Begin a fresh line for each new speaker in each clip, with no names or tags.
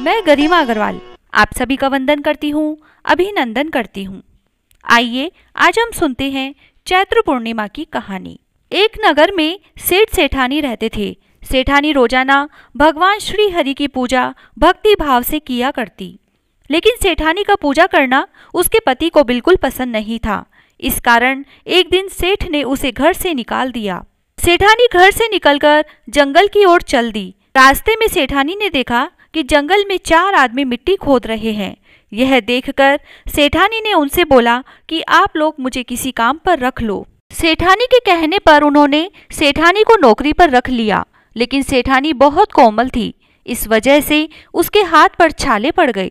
मैं गरिमा अग्रवाल, आप सभी का वंदन करती हूँ, अभिनंदन करती हूँ। आइए, आज हम सुनते हैं चैत्र पूर्णिमा की कहानी। एक नगर में सेठ सेठानी रहते थे। सेठानी रोज़ाना भगवान श्री हरि की पूजा भक्ति भाव से किया करती। लेकिन सेठानी का पूजा करना उसके पति को बिल्कुल पसंद नहीं था। इस कारण एक दिन सेठ ने उसे घर से निकाल दिया। सेठानी घर से निकलकर जंगल की ओर चल दी। रास्ते में सेठानी ने देखा कि जंगल में चार आदमी मिट्टी खोद रहे हैं। यह देखकर सेठानी ने उनसे बोला कि आप लोग मुझे किसी काम पर रख लो। सेठानी के कहने पर उन्होंने सेठानी को नौकरी पर रख लिया, लेकिन सेठानी बहुत कोमल थी। इस वजह से उसके हाथ पर छाले पड़ गए।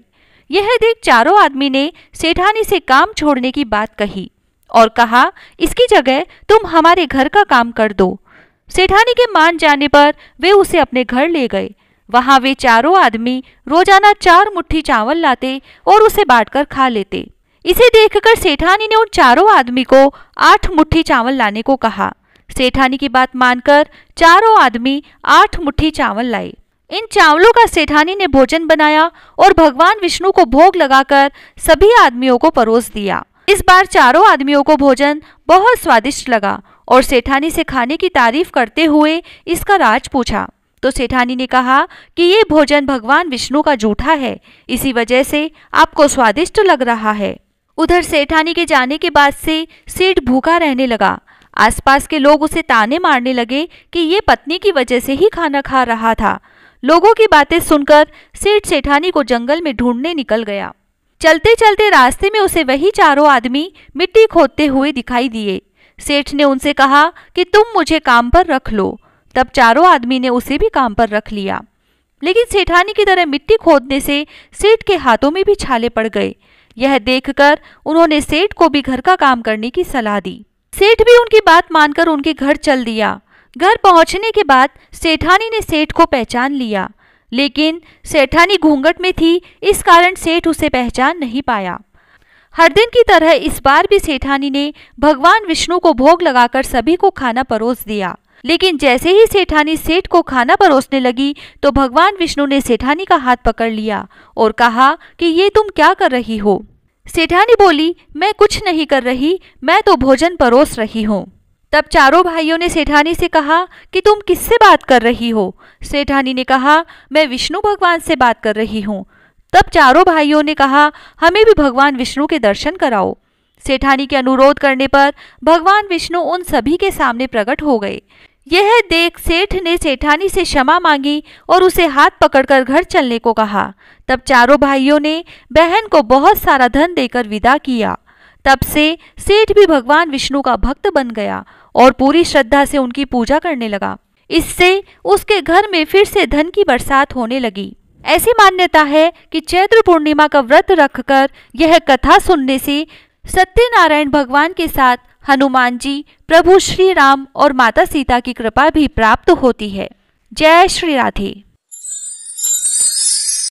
यह देख चारों आदमी ने सेठानी से काम छोड़ने की बात कही और कहा, इसकी जगह तुम हमारे घर का काम कर दो। सेठानी के मान जाने पर वे उसे अपने घर ले गए। वहाँ वे चारों आदमी रोज़ाना चार मुट्ठी चावल लाते और उसे बांटकर खा लेते। इसे देखकर सेठानी ने उन चारों आदमी को आठ मुट्ठी चावल लाने को कहा। सेठानी की बात मानकर चारों आदमी आठ मुट्ठी चावल लाए। इन चावलों का सेठानी ने भोजन बनाया और भगवान विष्णु को भोग लगाकर सभी आदमियों को परोस दिया। इस बार चारों आदमियों को भोजन बहुत स्वादिष्ट लगा और सेठानी से खाने की तारीफ़ करते हुए इसका राज पूछा। तो सेठानी ने कहा कि ये भोजन भगवान विष्णु का जूठा है। इसी वजह से आपको स्वादिष्ट लग रहा है। उधर सेठानी के जाने के बाद से सेठ भूखा रहने लगा। आसपास के लोग उसे ताने मारने लगे कि ये पत्नी की वजह से ही खाना खा रहा था। लोगों की बातें सुनकर सेठ सेठानी को जंगल में ढूँढने निकल गया। चलते चलते रास्ते में उसे वही चारों आदमी मिट्टी खोदते हुए दिखाई दिए। सेठ ने उनसे कहा कि तुम मुझे काम पर रख लो। तब चारों आदमी ने उसे भी काम पर रख लिया। लेकिन सेठानी की तरह मिट्टी खोदने से सेठ के हाथों में भी छाले पड़ गए। यह देखकर उन्होंने सेठ को भी घर का काम करने की सलाह दी। सेठ भी उनकी बात मानकर उनके घर चल दिया। घर पहुँचने के बाद सेठानी ने सेठ को पहचान लिया। लेकिन सेठानी घूंघट में थी, इस कारण सेठ उसे पहचान नहीं पाया। हर दिन की तरह इस बार भी सेठानी ने भगवान विष्णु को भोग लगाकर सभी को खाना परोस दिया। लेकिन जैसे ही सेठानी सेठ को खाना परोसने लगी तो भगवान विष्णु ने सेठानी का हाथ पकड़ लिया और कहा कि ये तुम क्या कर रही हो? सेठानी बोली, मैं कुछ नहीं कर रही, मैं तो भोजन परोस रही हूँ। तब चारों भाइयों ने सेठानी से कहा कि तुम किससे बात कर रही हो? सेठानी ने कहा, मैं विष्णु भगवान से बात कर रही हूँ। तब चारों भाइयों ने कहा, हमें भी भगवान विष्णु के दर्शन कराओ। सेठानी के अनुरोध करने पर भगवान विष्णु उन सभी के सामने प्रकट हो गए। यह देख सेठ ने सेठानी से क्षमा मांगी और उसे हाथ पकड़कर घर चलने को कहा। तब चारों भाइयों ने बहन को बहुत सारा धन देकर विदा किया। तब से सेठ भी भगवान विष्णु का भक्त बन गया और पूरी श्रद्धा से उनकी पूजा करने लगा। इससे उसके घर में फिर से धन की बरसात होने लगी। ऐसी मान्यता है कि चैत्र पूर्णिमा का व्रत रखकर यह कथा सुनने से सत्यनारायण भगवान के साथ हनुमान जी, प्रभु श्री राम और माता सीता की कृपा भी प्राप्त होती है। जय श्री राधे।